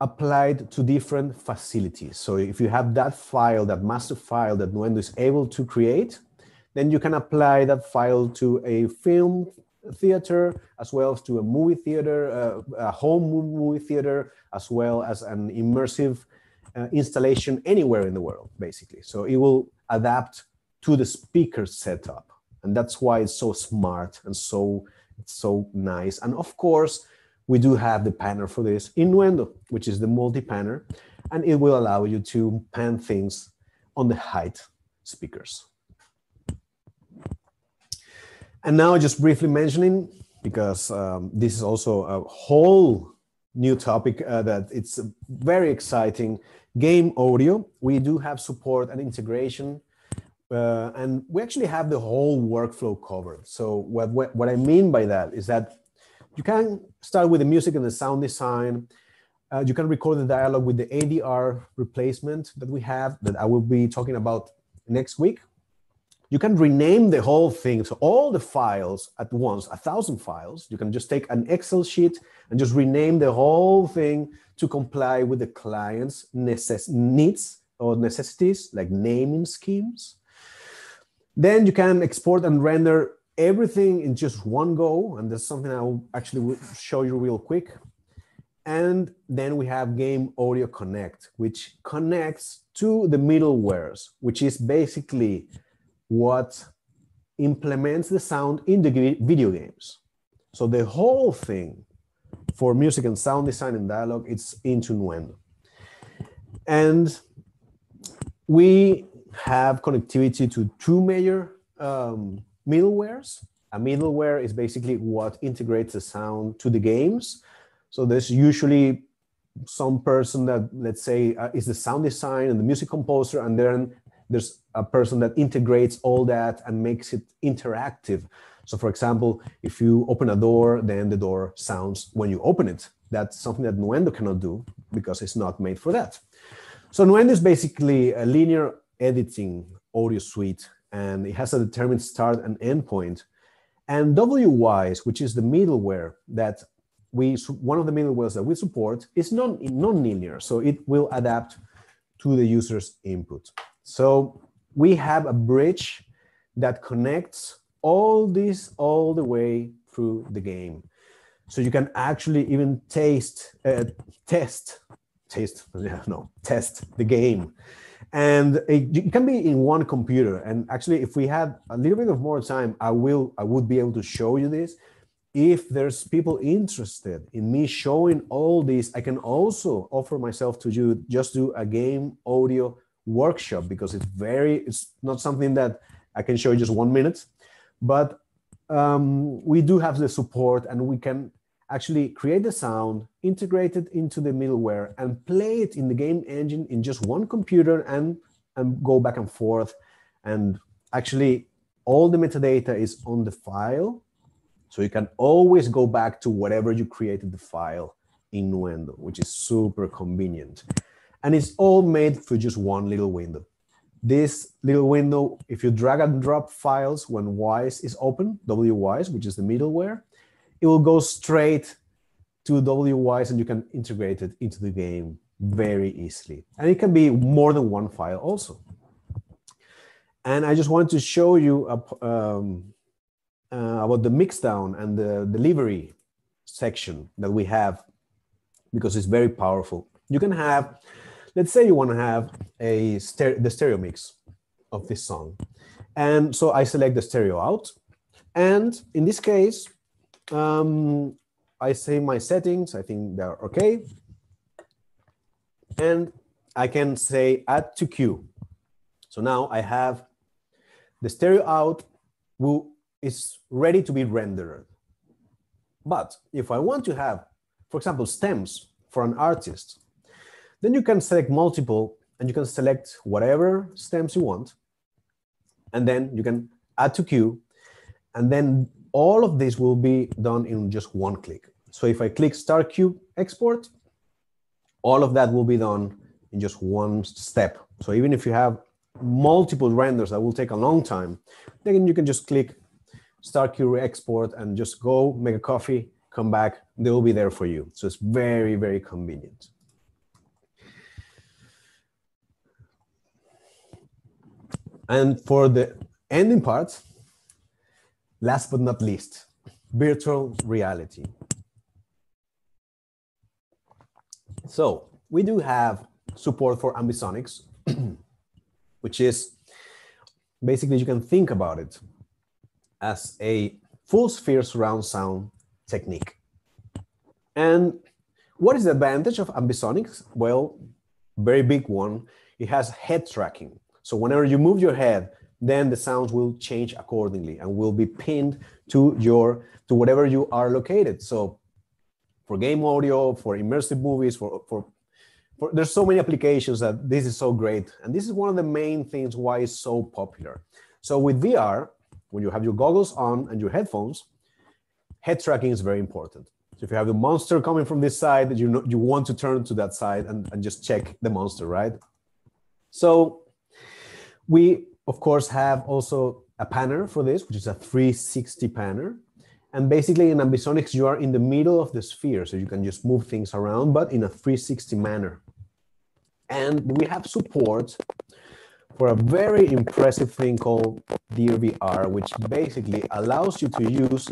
Speaker 2: applied to different facilities. So if you have that file, that master file that Nuendo is able to create, then you can apply that file to a film theater as well as to a movie theater, uh, a home movie theater, as well as an immersive uh, installation anywhere in the world, basically. So it will adapt to the speaker setup. And that's why it's so smart and so, so nice. And of course, we do have the panner for this Nuendo, which is the multi-panner, and it will allow you to pan things on the height speakers. And now just briefly mentioning, because um, this is also a whole new topic uh, that it's very exciting, game audio. We do have support and integration uh, and we actually have the whole workflow covered. So what, what, what I mean by that is that you can start with the music and the sound design. Uh, you can record the dialogue with the ADR replacement that we have that I will be talking about next week. you can rename the whole thing. So all the files at once, a thousand files, you can just take an Excel sheet and just rename the whole thing to comply with the client's necess- needs or necessities, like naming schemes. Then you can export and render everything in just one go. And that's something I will actually show you real quick. And then we have Game Audio Connect, which connects to the middlewares, which is basically what implements the sound in the video games. So the whole thing for music and sound design and dialogue, it's into Nuendo. And we have connectivity to two major um, middlewares. A middleware is basically what integrates the sound to the games. So there's usually some person that, let's say, uh, is the sound design and the music composer, and then there's a person that integrates all that and makes it interactive. So for example, if you open a door, then the door sounds when you open it. That's something that Nuendo cannot do because it's not made for that. So Nuendo is basically a linear editing audio suite and it has a determined start and end point. And Wwise, which is the middleware that we, one of the middlewares that we support is non, non-linear. So it will adapt to the user's input. So we have a bridge that connects all this all the way through the game. So you can actually even taste, uh, test, taste, [laughs] yeah, no, test the game. And it, it, can be in one computer. And actually, if we had a little bit of more time, I will, I would be able to show you this. If there's people interested in me showing all this, I can also offer myself to you, just do a game audio workshop because it's very it's not something that i can show you just one minute but um, we do have the support and we can actually create the sound integrate it into the middleware and play it in the game engine in just one computer and and go back and forth. And actually all the metadata is on the file. So you can always go back to whatever you created the file in Nuendo, which is super convenient. And it's all made for just one little window. This little window, if you drag and drop files when Wwise is open, Wwise, which is the middleware, it will go straight to Wwise and you can integrate it into the game very easily. And it can be more than one file also. And I just wanted to show you um, uh, about the mixdown and the delivery section that we have because it's very powerful. You can have let's say you want to have a stereo, the stereo mix of this song. And so I select the stereo out. And in this case, um, I say my settings, I think they're okay. And I can say add to queue. So now I have the stereo out who is ready to be rendered. But if I want to have, for example, stems for an artist, then you can select multiple and you can select whatever stems you want. And then you can add to queue. And then all of this will be done in just one click. So if I click start queue export, all of that will be done in just one step. So even if you have multiple renders that will take a long time, then you can just click start queue export and just go make a coffee, come back, they will be there for you. So it's very, very convenient. And for the ending part, last but not least, virtual reality. So we do have support for ambisonics, [clears throat] which is basically you can think about it as a full sphere surround sound technique. And what is the advantage of ambisonics? Well, very big one. It has head tracking. So whenever you move your head, then the sounds will change accordingly and will be pinned to your to whatever you are located. So for game audio, for immersive movies, for for, for there's so many applications that this is so great. And this is one of the main things why it's so popular. So with VR, when you have your goggles on and your headphones, head tracking is very important. So if you have the monster coming from this side, that you know you want to turn to that side and, and just check the monster, right? So we of course, have also a panner for this, which is a 360 panner. And basically in Ambisonics, you are in the middle of the sphere, so you can just move things around, but in a 360 manner. And we have support for a very impressive thing called DearVR, which basically allows you to use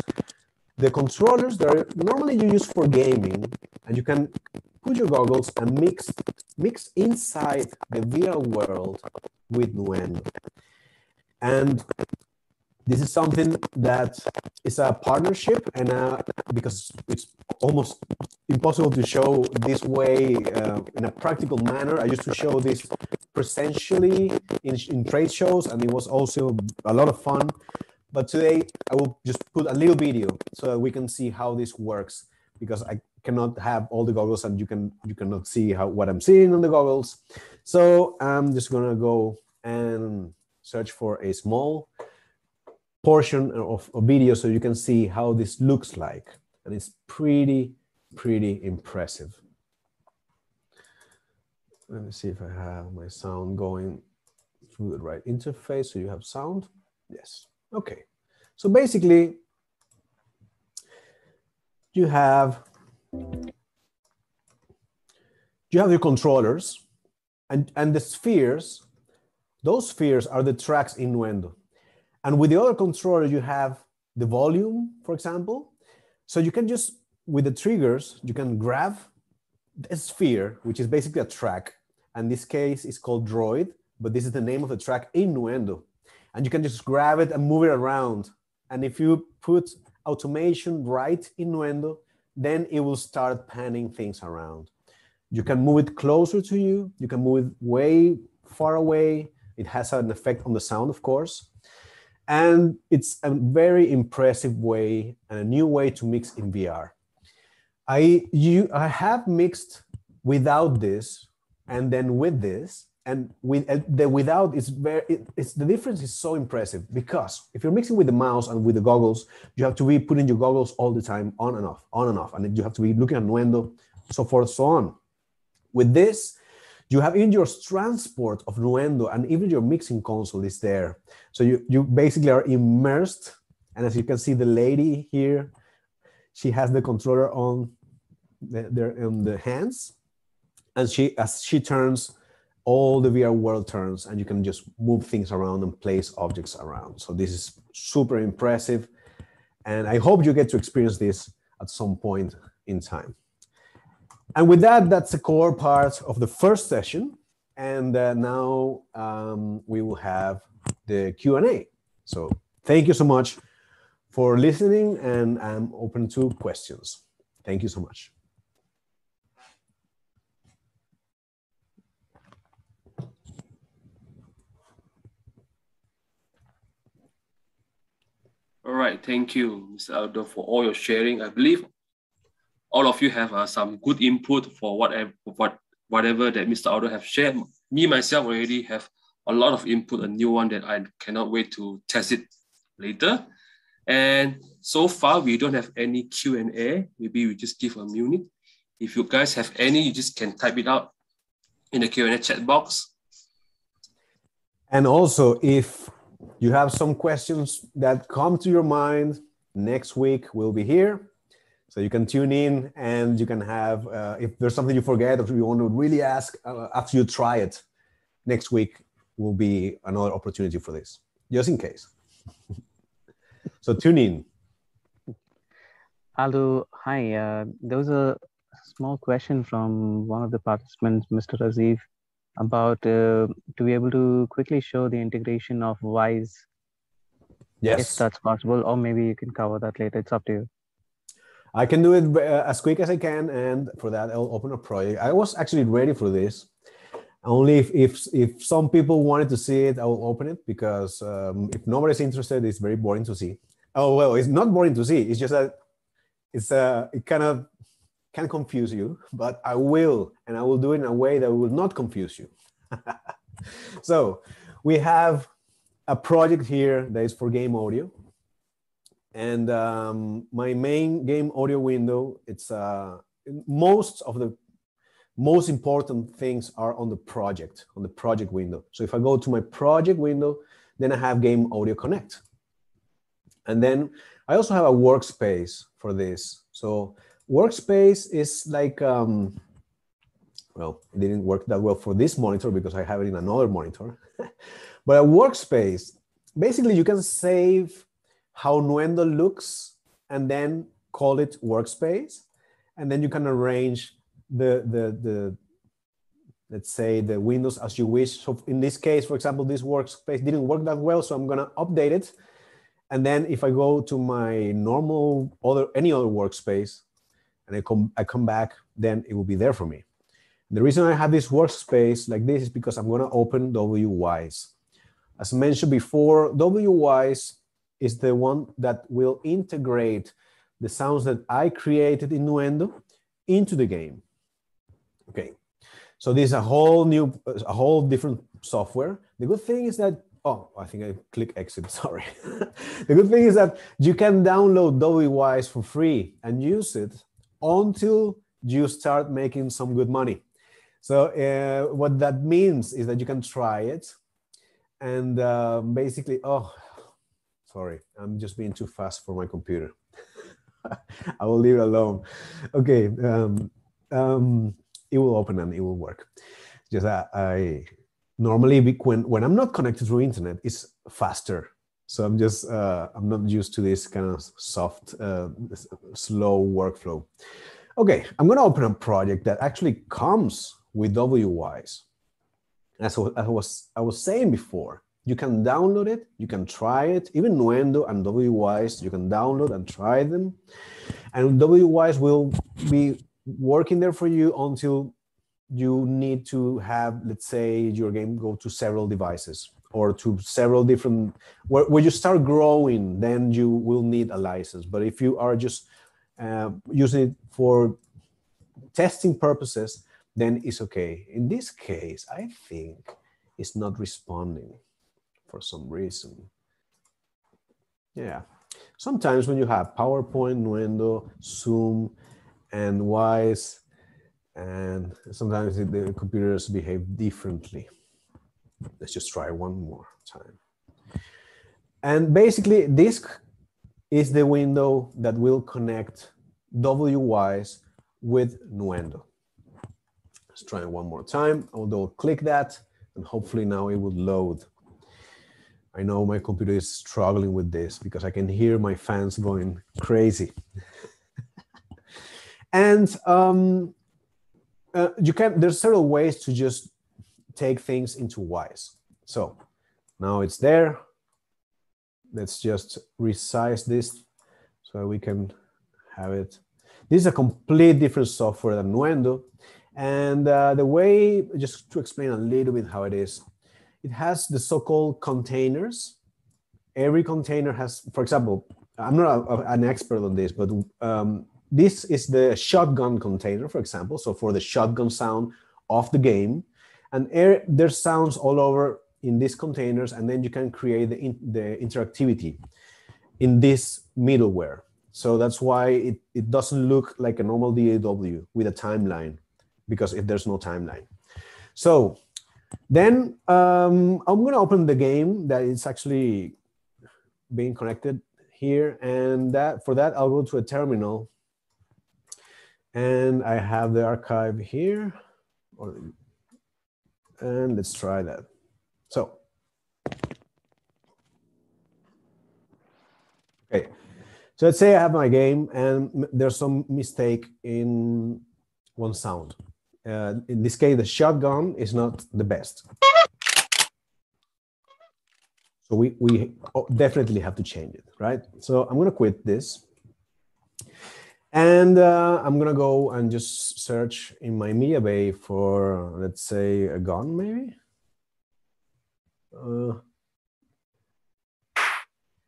Speaker 2: the controllers that are normally you use for gaming, and you can put your goggles and mix mix inside the VR world with Nuendo. And this is something that is a partnership and uh, because it's almost impossible to show this way uh, in a practical manner i used to show this presentially in, in trade shows and it was also a lot of fun but today i will just put a little video so that we can see how this works because i cannot have all the goggles and you can you cannot see how what i'm seeing on the goggles so i'm just gonna go and search for a small portion of a video so you can see how this looks like. And it's pretty, pretty impressive. Let me see if I have my sound going through the right interface. So you have sound? Yes. Okay. So basically, you have you have your controllers and, and the spheres. Those spheres are the tracks in Nuendo. And with the other controller, you have the volume, for example. So you can just, with the triggers, you can grab a sphere, which is basically a track. And this case is called Droid, but this is the name of the track in Nuendo. And you can just grab it and move it around. And if you put automation right in Nuendo, then it will start panning things around. You can move it closer to you. You can move it way far away. It has an effect on the sound, of course. And it's a very impressive way and a new way to mix in VR. I, you, I have mixed without this and then with this and with the without is very it, it's the difference is so impressive because if you're mixing with the mouse and with the goggles you have to be putting your goggles all the time on and off on and off and you have to be looking at nuendo so forth so on with this you have in your transport of Nuendo and even your mixing console is there. So you, you basically are immersed. And as you can see, the lady here, she has the controller on the, the, on the hands. And she, as she turns, all the VR world turns and you can just move things around and place objects around. So this is super impressive. And I hope you get to experience this at some point in time. And with that, that's the core part of the first session. And uh, now um, we will have the Q&A. So thank you so much for listening and I'm open to questions. Thank you so much.
Speaker 1: Right, thank you, Mr. Aldo, for all your sharing. I believe all of you have uh, some good input for whatever what whatever that Mr. Aldo have shared. Me myself already have a lot of input, a new one that I cannot wait to test it later. And so far, we don't have any Q&A. Maybe we just give a minute. If you guys have any, you just can type it out in the Q&A chat box.
Speaker 2: And also, if you have some questions that come to your mind, next week we'll be here so you can tune in and you can have, uh, if there's something you forget or you want to really ask uh, after you try it, next week will be another opportunity for this, just in case. [laughs] so tune in.
Speaker 3: Aldo, hi. Uh, there was a small question from one of the participants, Mr. Razif, about uh, to be able to quickly show the integration of Wwise.
Speaker 2: Yes.
Speaker 3: If that's possible, or maybe you can cover that later. It's up to you.
Speaker 2: I can do it uh, as quick as I can, and for that, I'll open a project. I was actually ready for this. Only if if, if some people wanted to see it, I will open it because um, if nobody's interested, it's very boring to see. Oh well, it's not boring to see. It's just that it's uh, it kind of can confuse you, but I will, and I will do it in a way that will not confuse you. [laughs] so we have a project here that is for game audio and um, my main game audio window, it's uh, most of the most important things are on the project, on the project window. So if I go to my project window, Then I have Game Audio Connect. And then I also have a workspace for this. So workspace is like, um, well, it didn't work that well for this monitor because I have it in another monitor. [laughs] but a workspace, basically you can save how Nuendo looks and then call it workspace. And then you can arrange the, the, the let's say the windows as you wish. So in this case, for example, this workspace didn't work that well. So I'm gonna update it and then if I go to my normal other any other workspace and I come I come back, then it will be there for me. The reason I have this workspace like this is because I'm going to open Wwise. As mentioned before, Wwise is the one that will integrate the sounds that I created in Nuendo into the game. Okay, so this is a whole new, a whole different software. The good thing is that Oh, I think I click exit, [laughs] sorry. the good thing is that you can download Wwise for free and use it until you start making some good money. So uh, what that means is that you can try it and uh, basically, oh, sorry, I'm just being too fast for my computer. [laughs] I will leave it alone. Okay, um, um, it will open and it will work. Just I normally when, when I'm not connected through internet, it's faster. So I'm just, uh, I'm not used to this kind of soft, uh, slow workflow. Okay, I'm gonna open a project that actually comes with Wwise. As I was, I was saying before, you can download it, you can try it, even Nuendo and Wwise, you can download and try them. And Wwise will be working there for you until you need to have, let's say, your game go to several devices or to several different, where, where you start growing, then you will need a license. But if you are just uh, using it for testing purposes, then it's okay. In this case, I think it's not responding for some reason. Yeah. Sometimes when you have PowerPoint, Nuendo, Zoom, and Wwise and sometimes the computers behave differently. Let's just try one more time. And basically this is the window that will connect Wwise with Nuendo. Let's try it one more time. I'll double click that and hopefully now it will load. I know my computer is struggling with this because I can hear my fans going crazy. [laughs] and um, uh, you can there's several ways to just take things into Wwise so now it's there. Let's just resize this so we can have it. This is a complete different software than nuendo. And uh, the way just to explain a little bit how it is it has the so-called containers. Every container has for example i'm not a, a, an expert on this but um, this is the shotgun container, for example. So for the shotgun sound of the game, and air, there's sounds all over in these containers, and then you can create the, in, the interactivity in this middleware. So that's why it, it doesn't look like a normal DAW with a timeline, because if there's no timeline. So then um, I'm gonna open the game that is actually being connected here. And that for that, I'll go to a terminal and I have the archive here. And let's try that. So, okay. So let's say I have my game and there's some mistake in one sound. Uh, in this case, the shotgun is not the best. So we, we definitely have to change it, right? So I'm gonna quit this. And uh, I'm gonna go and just search in my MediaBay for, let's say, a gun, maybe. Uh,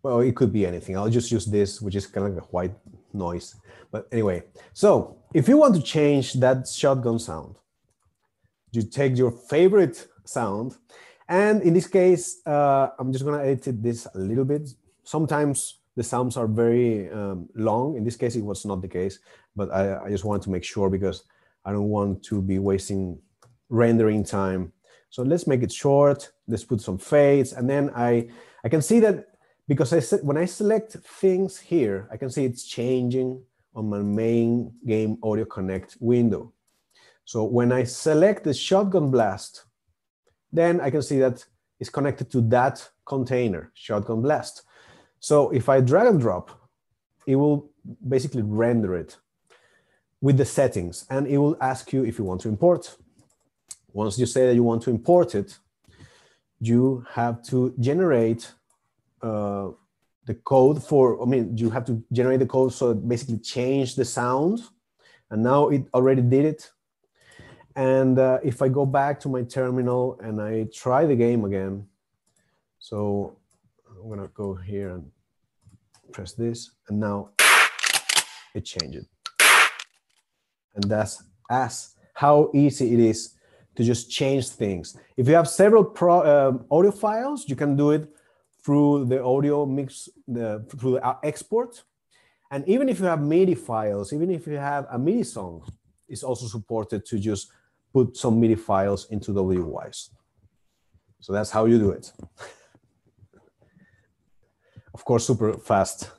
Speaker 2: well, it could be anything. I'll just use this, which is kind of like a white noise. But anyway, so if you want to change that shotgun sound, you take your favorite sound, and in this case, uh, I'm just gonna edit this a little bit. Sometimes the sounds are very um, long. In this case, it was not the case, but I, I just wanted to make sure because I don't want to be wasting rendering time So let's make it short. Let's put some fades. And then I, I can see that because I said when I select things here, I can see it's changing on my main game audio connect window. So when I select the shotgun blast, then I can see that it's connected to that container, shotgun blast. So if I drag and drop, it will basically render it with the settings and it will ask you if you want to import. Once you say that you want to import it, you have to generate uh, the code for, I mean, you have to generate the code so it basically change the sound. And now it already did it. And uh, if I go back to my terminal and I try the game again, so I'm gonna go here and press this, and now it changed. And that's as how easy it is to just change things. If you have several pro, um, audio files, you can do it through the audio mix, the, through the uh, export. And even if you have MIDI files, even if you have a MIDI song, it's also supported to just put some MIDI files into the Wwise. So that's how you do it. [laughs] of course, super fast.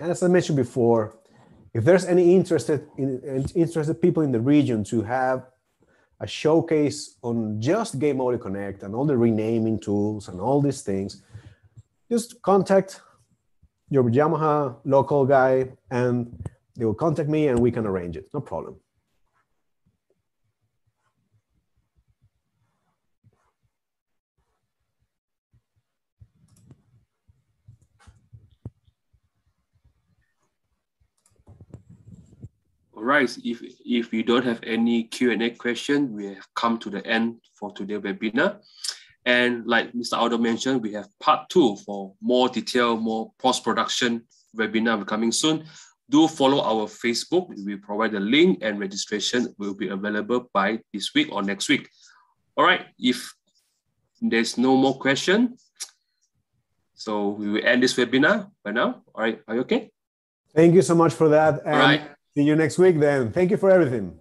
Speaker 2: And [laughs] as I mentioned before, if there's any interested in, interested people in the region to have a showcase on just Game Audio Connect and all the renaming tools and all these things, just contact your Yamaha local guy and they will contact me and we can arrange it. No problem.
Speaker 1: All right, if, if you don't have any Q&A question, we have come to the end for today's webinar. And like Mr. Aldo mentioned, we have part two for more detail, more post-production webinar coming soon. Do follow our Facebook. We provide the link and registration will be available by this week or next week. All right, if there's no more question, so we will end this webinar by now. All right, are you okay?
Speaker 2: Thank you so much for that.
Speaker 1: And All right.
Speaker 2: See you next week then. Thank you for everything.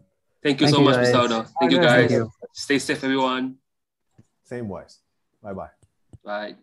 Speaker 1: Thank you Thank so you much, guys. Mr. Aldo. Thank you guys. Thank you. Stay safe, everyone.
Speaker 2: Same wise. Bye-bye.
Speaker 1: Bye.